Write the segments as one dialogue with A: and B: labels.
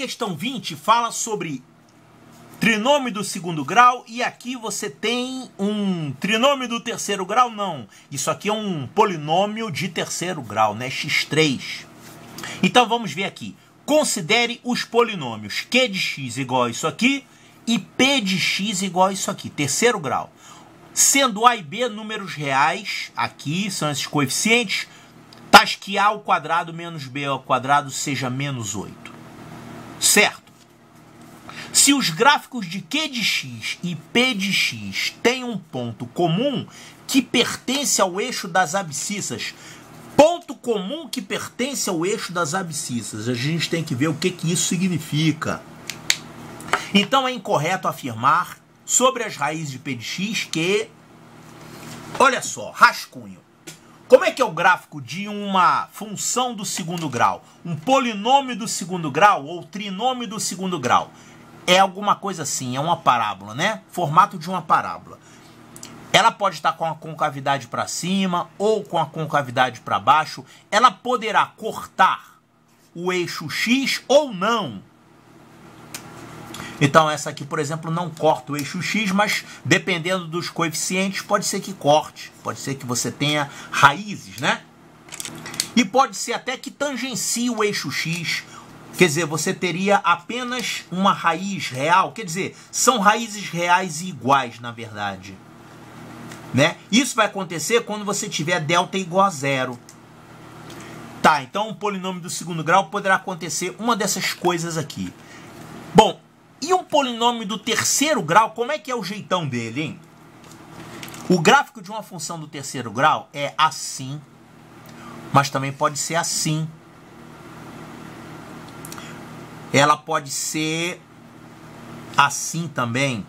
A: questão 20 fala sobre trinômio do segundo grau e aqui você tem um trinômio do terceiro grau, não. Isso aqui é um polinômio de terceiro grau, né? x3. Então vamos ver aqui. Considere os polinômios q de x igual a isso aqui e p de x igual a isso aqui, terceiro grau. Sendo a e b números reais, aqui são esses coeficientes, tais que a ao quadrado menos b ao quadrado seja menos 8. Certo? Se os gráficos de Q de x e P de x têm um ponto comum que pertence ao eixo das abscissas, ponto comum que pertence ao eixo das abscissas, a gente tem que ver o que, que isso significa. Então é incorreto afirmar sobre as raízes de P de x que, olha só, rascunho. Como é que é o gráfico de uma função do segundo grau? Um polinômio do segundo grau ou trinômio do segundo grau? é alguma coisa assim, é uma parábola, né? Formato de uma parábola. Ela pode estar com a concavidade para cima ou com a concavidade para baixo. Ela poderá cortar o eixo X ou não. Então essa aqui, por exemplo, não corta o eixo X, mas dependendo dos coeficientes, pode ser que corte. Pode ser que você tenha raízes, né? E pode ser até que tangencie o eixo X Quer dizer, você teria apenas uma raiz real. Quer dizer, são raízes reais e iguais, na verdade. Né? Isso vai acontecer quando você tiver delta igual a zero. Tá, então um polinômio do segundo grau poderá acontecer uma dessas coisas aqui. Bom, e um polinômio do terceiro grau, como é que é o jeitão dele, hein? O gráfico de uma função do terceiro grau é assim, mas também pode ser assim ela pode ser assim também.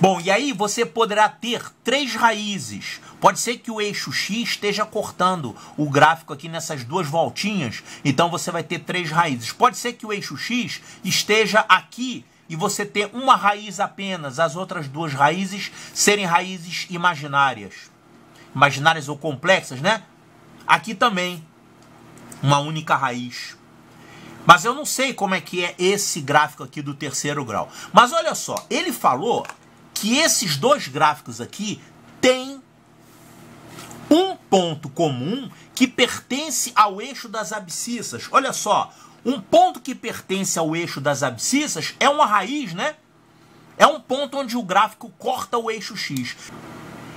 A: Bom, e aí você poderá ter três raízes. Pode ser que o eixo X esteja cortando o gráfico aqui nessas duas voltinhas. Então você vai ter três raízes. Pode ser que o eixo X esteja aqui e você ter uma raiz apenas, as outras duas raízes serem raízes imaginárias. Imaginárias ou complexas, né? Aqui também, uma única raiz. Mas eu não sei como é que é esse gráfico aqui do terceiro grau. Mas olha só, ele falou que esses dois gráficos aqui têm um ponto comum que pertence ao eixo das abscissas. Olha só, um ponto que pertence ao eixo das abscissas é uma raiz, né? É um ponto onde o gráfico corta o eixo x.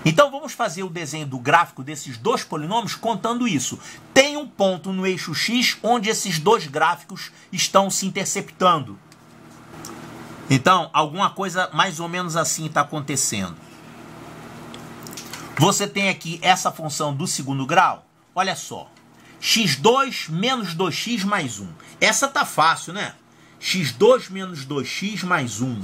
A: Então vamos fazer o desenho do gráfico desses dois polinômios contando isso. Tem um ponto no eixo x onde esses dois gráficos estão se interceptando. Então, alguma coisa mais ou menos assim está acontecendo. Você tem aqui essa função do segundo grau. Olha só. x2 menos 2x mais 1. Essa tá fácil, né? x2 menos 2x mais 1.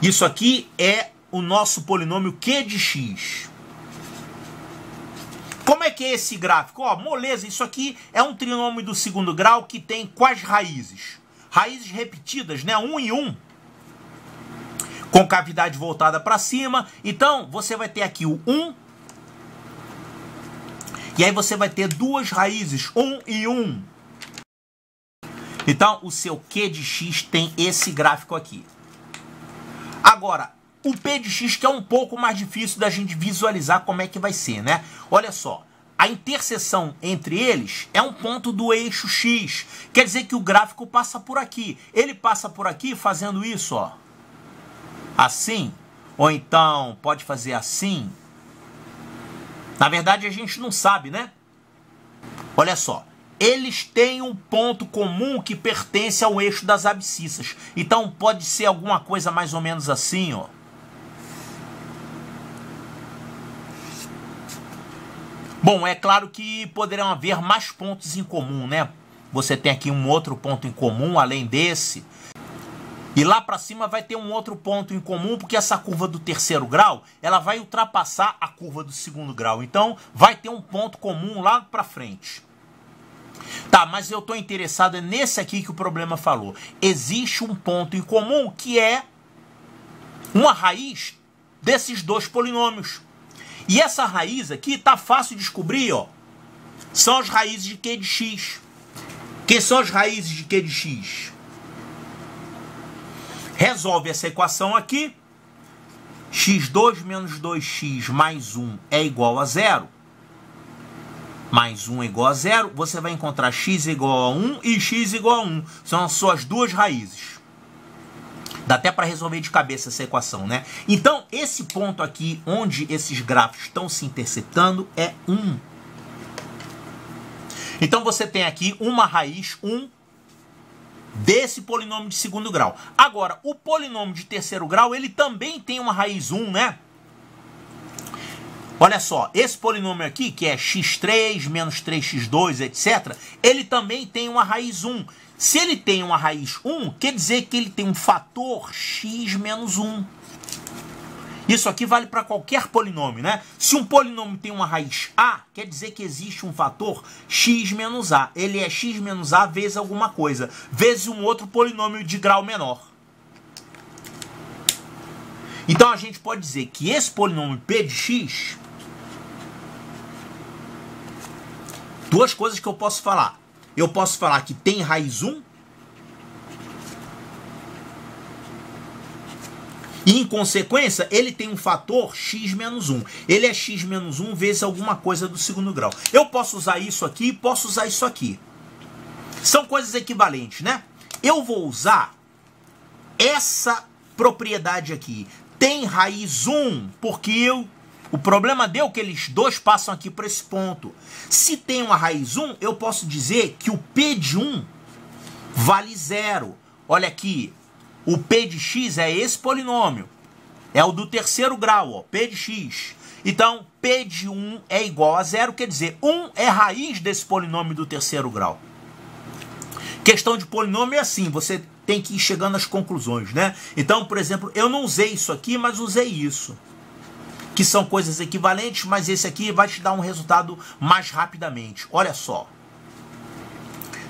A: Isso aqui é o nosso polinômio Q de x. Como é que é esse gráfico? Ó, moleza, isso aqui é um trinômio do segundo grau que tem quais raízes? Raízes repetidas, né? 1 e 1. Com cavidade voltada para cima. Então, você vai ter aqui o 1. E aí você vai ter duas raízes, 1 e 1. Então, o seu Q de x tem esse gráfico aqui. Agora, o P de X que é um pouco mais difícil da gente visualizar como é que vai ser, né? Olha só, a interseção entre eles é um ponto do eixo X. Quer dizer que o gráfico passa por aqui. Ele passa por aqui fazendo isso, ó. Assim. Ou então pode fazer assim. Na verdade a gente não sabe, né? Olha só. Eles têm um ponto comum que pertence ao eixo das abscissas. Então pode ser alguma coisa mais ou menos assim, ó. Bom, é claro que poderão haver mais pontos em comum, né? Você tem aqui um outro ponto em comum além desse. E lá para cima vai ter um outro ponto em comum, porque essa curva do terceiro grau, ela vai ultrapassar a curva do segundo grau. Então, vai ter um ponto comum lá para frente. Tá, mas eu estou interessado é nesse aqui que o problema falou. Existe um ponto em comum que é uma raiz desses dois polinômios. E essa raiz aqui tá fácil de descobrir, ó. São as raízes de Q de x. Que são as raízes de Q de x? Resolve essa equação aqui. x2 menos 2x mais 1 é igual a zero. Mais 1 é igual a zero. Você vai encontrar x igual a 1 e x igual a 1. São as suas duas raízes. Dá até para resolver de cabeça essa equação, né? Então, esse ponto aqui, onde esses gráficos estão se interceptando, é 1. Então, você tem aqui uma raiz 1 desse polinômio de segundo grau. Agora, o polinômio de terceiro grau, ele também tem uma raiz 1, né? Olha só, esse polinômio aqui, que é x3 menos 3x2, etc., ele também tem uma raiz 1. Se ele tem uma raiz 1, quer dizer que ele tem um fator x menos 1. Isso aqui vale para qualquer polinômio, né? Se um polinômio tem uma raiz a, quer dizer que existe um fator x menos a. Ele é x menos a vezes alguma coisa, vezes um outro polinômio de grau menor. Então a gente pode dizer que esse polinômio p de x... Duas coisas que eu posso falar. Eu posso falar que tem raiz 1 E, em consequência, ele tem um fator x menos 1. Ele é x menos 1 vezes alguma coisa do segundo grau. Eu posso usar isso aqui e posso usar isso aqui. São coisas equivalentes, né? Eu vou usar essa propriedade aqui. Tem raiz 1, porque eu... O problema deu que eles dois passam aqui para esse ponto. Se tem uma raiz 1, eu posso dizer que o P de 1 vale zero. Olha aqui, o P de x é esse polinômio. É o do terceiro grau, ó, P de x. Então, P de 1 é igual a zero, quer dizer, 1 é raiz desse polinômio do terceiro grau. Questão de polinômio é assim, você tem que ir chegando às conclusões, né? Então, por exemplo, eu não usei isso aqui, mas usei isso. Que são coisas equivalentes, mas esse aqui vai te dar um resultado mais rapidamente. Olha só.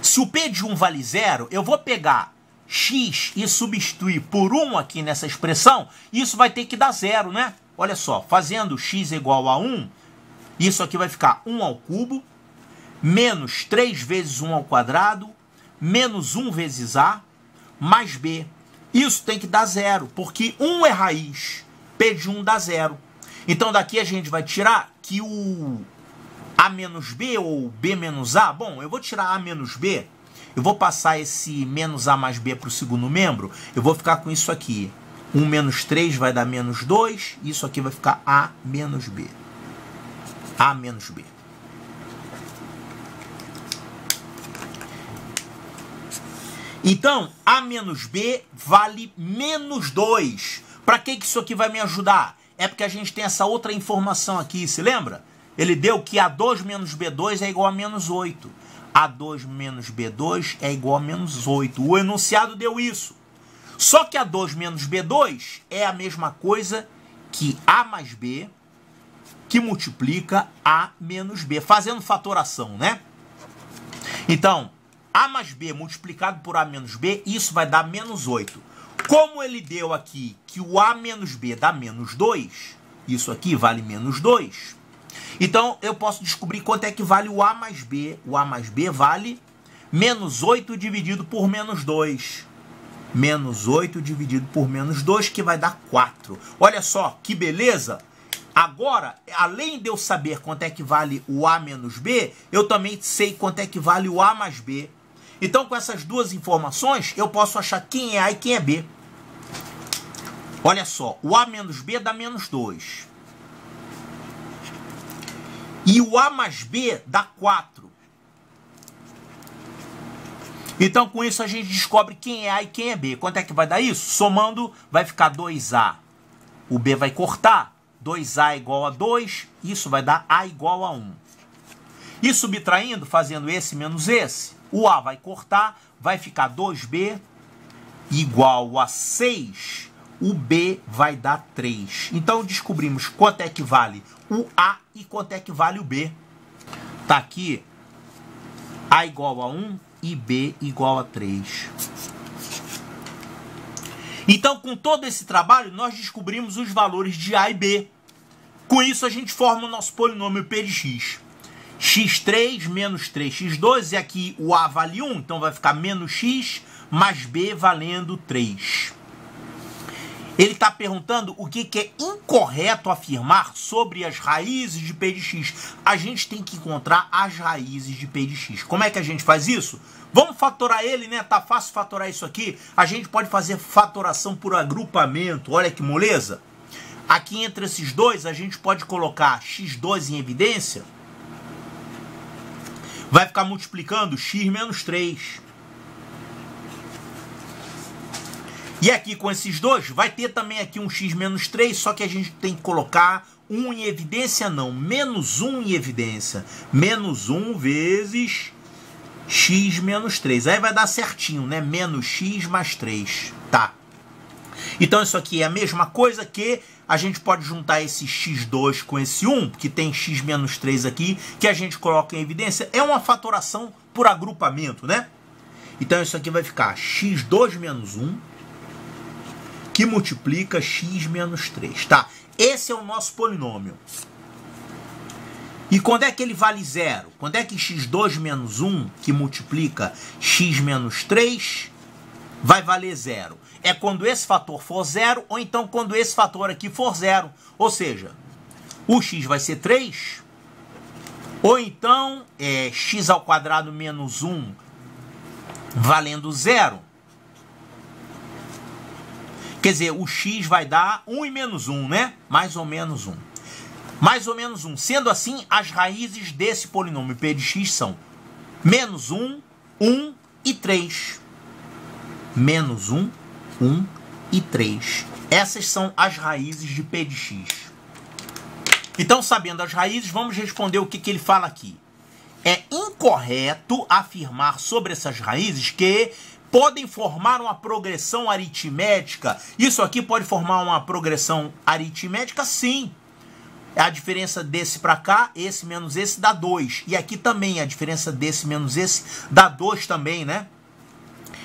A: Se o P de 1 vale zero, eu vou pegar x e substituir por 1 aqui nessa expressão, isso vai ter que dar zero, né? Olha só, fazendo x igual a 1, isso aqui vai ficar 1 ao cubo, menos 3 vezes 1 ao quadrado, menos 1 vezes a, mais b. Isso tem que dar zero, porque 1 é raiz, p de 1 dá zero. Então daqui a gente vai tirar que o a menos b ou b menos a, bom, eu vou tirar a menos b, eu vou passar esse menos A mais B para o segundo membro, eu vou ficar com isso aqui. 1 menos 3 vai dar menos 2, isso aqui vai ficar A menos B. A menos B. Então, A menos B vale menos 2. Para que, que isso aqui vai me ajudar? É porque a gente tem essa outra informação aqui, se lembra? Ele deu que A2 menos B2 é igual a menos 8. A2 menos B2 é igual a menos 8. O enunciado deu isso. Só que A2 menos B2 é a mesma coisa que A mais B, que multiplica A menos B, fazendo fatoração, né? Então, A mais B multiplicado por A menos B, isso vai dar menos 8. Como ele deu aqui que o A menos B dá menos 2, isso aqui vale menos 2, então, eu posso descobrir quanto é que vale o A mais B. O A mais B vale menos 8 dividido por menos 2. Menos 8 dividido por menos 2, que vai dar 4. Olha só, que beleza! Agora, além de eu saber quanto é que vale o A menos B, eu também sei quanto é que vale o A mais B. Então, com essas duas informações, eu posso achar quem é A e quem é B. Olha só, o A menos B dá menos 2. E o A mais B dá 4. Então, com isso, a gente descobre quem é A e quem é B. Quanto é que vai dar isso? Somando, vai ficar 2A. O B vai cortar. 2A igual a 2. Isso vai dar A igual a 1. E subtraindo, fazendo esse menos esse, o A vai cortar. Vai ficar 2B igual a 6. O B vai dar 3. Então, descobrimos quanto é que vale o A e quanto é que vale o B. Tá aqui A igual a 1 e B igual a 3. Então, com todo esse trabalho, nós descobrimos os valores de A e B. Com isso, a gente forma o nosso polinômio P de x. x3 menos 3x2, e aqui o A vale 1, então vai ficar menos x mais B valendo 3. Ele está perguntando o que, que, é incorreto afirmar sobre as raízes de P de x. A gente tem que encontrar as raízes de P de x. Como é que a gente faz isso? Vamos fatorar ele, né? Tá fácil fatorar isso aqui. A gente pode fazer fatoração por agrupamento. Olha que moleza. Aqui entre esses dois, a gente pode colocar x2 em evidência. Vai ficar multiplicando x menos 3. E aqui com esses dois, vai ter também aqui um x menos 3, só que a gente tem que colocar 1 em evidência, não, menos 1 em evidência. Menos 1 vezes x menos 3. Aí vai dar certinho, né? Menos x mais 3. Tá. Então isso aqui é a mesma coisa que a gente pode juntar esse x2 com esse 1, que tem x menos 3 aqui, que a gente coloca em evidência. É uma fatoração por agrupamento, né? Então isso aqui vai ficar x2 menos 1 que multiplica x menos 3, tá? Esse é o nosso polinômio. E quando é que ele vale zero? Quando é que x2 menos 1, que multiplica x menos 3, vai valer zero? É quando esse fator for zero, ou então quando esse fator aqui for zero. Ou seja, o x vai ser 3, ou então é, x ao quadrado menos 1 valendo zero. Quer dizer, o x vai dar 1 e menos 1, né? Mais ou menos 1. Mais ou menos 1. Sendo assim, as raízes desse polinômio p de x são menos 1, 1 e 3. Menos 1, 1 e 3. Essas são as raízes de p de x. Então, sabendo as raízes, vamos responder o que, que ele fala aqui. É incorreto afirmar sobre essas raízes que podem formar uma progressão aritmética. Isso aqui pode formar uma progressão aritmética? Sim. A diferença desse para cá, esse menos esse, dá 2. E aqui também, a diferença desse menos esse, dá 2 também, né?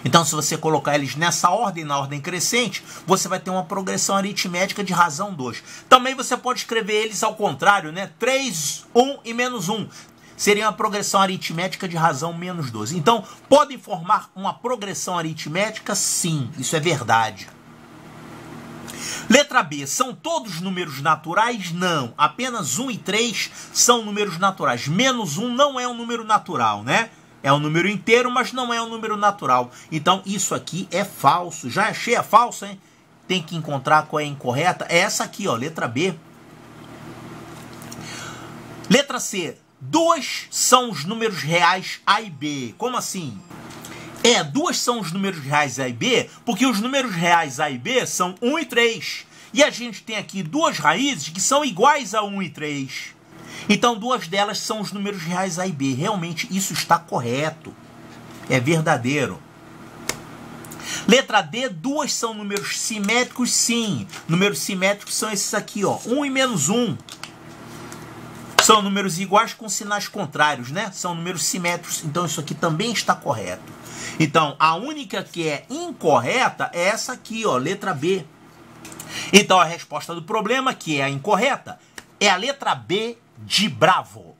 A: Então, se você colocar eles nessa ordem, na ordem crescente, você vai ter uma progressão aritmética de razão 2. Também você pode escrever eles ao contrário, né? 3, 1 e menos 1 seria uma progressão aritmética de razão menos 12. Então, podem formar uma progressão aritmética? Sim, isso é verdade. Letra B, são todos números naturais? Não, apenas 1 e 3 são números naturais. Menos 1 não é um número natural, né? É um número inteiro, mas não é um número natural. Então, isso aqui é falso. Já achei a falsa, hein? Tem que encontrar qual é a incorreta. É essa aqui, ó, letra B. Letra C, Duas são os números reais A e B. Como assim? É, duas são os números reais A e B, porque os números reais A e B são 1 e 3. E a gente tem aqui duas raízes que são iguais a 1 e 3. Então, duas delas são os números reais A e B. Realmente, isso está correto. É verdadeiro. Letra D, duas são números simétricos, sim. Números simétricos são esses aqui, ó. 1 e menos 1. São números iguais com sinais contrários, né? São números simétricos, então isso aqui também está correto. Então, a única que é incorreta é essa aqui, ó, letra B. Então, a resposta do problema, que é a incorreta, é a letra B de bravo.